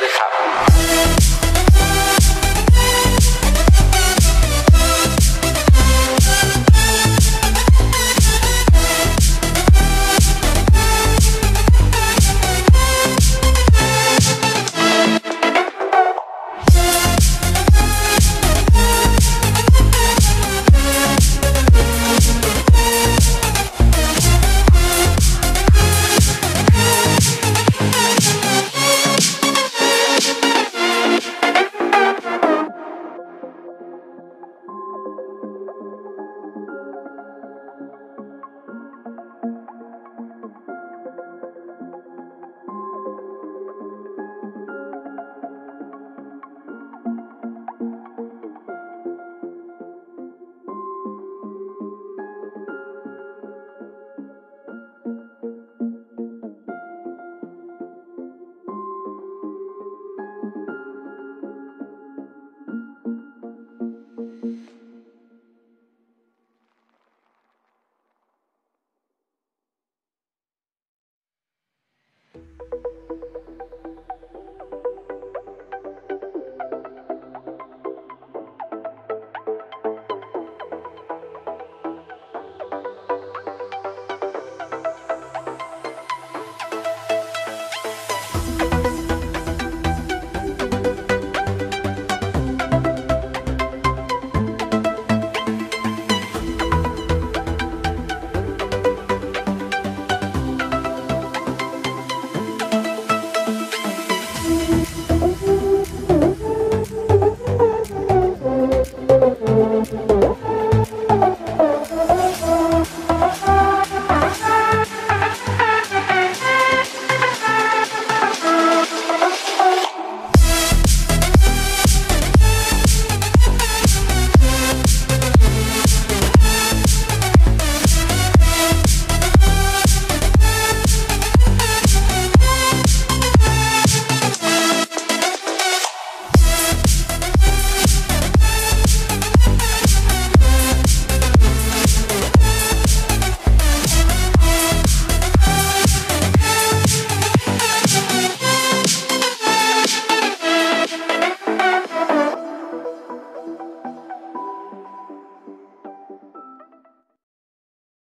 that is happening.